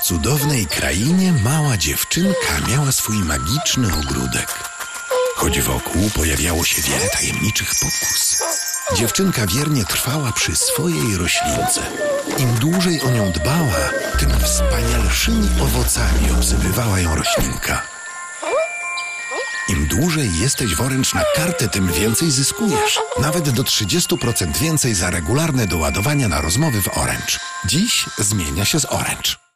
W cudownej krainie mała dziewczynka miała swój magiczny ogródek. Choć wokół pojawiało się wiele tajemniczych pokus. Dziewczynka wiernie trwała przy swojej roślince. Im dłużej o nią dbała, tym wspanialszymi owocami obsywywała ją roślinka. Im dłużej jesteś w Orange na kartę, tym więcej zyskujesz. Nawet do 30% więcej za regularne doładowania na rozmowy w Orange. Dziś zmienia się z Orange.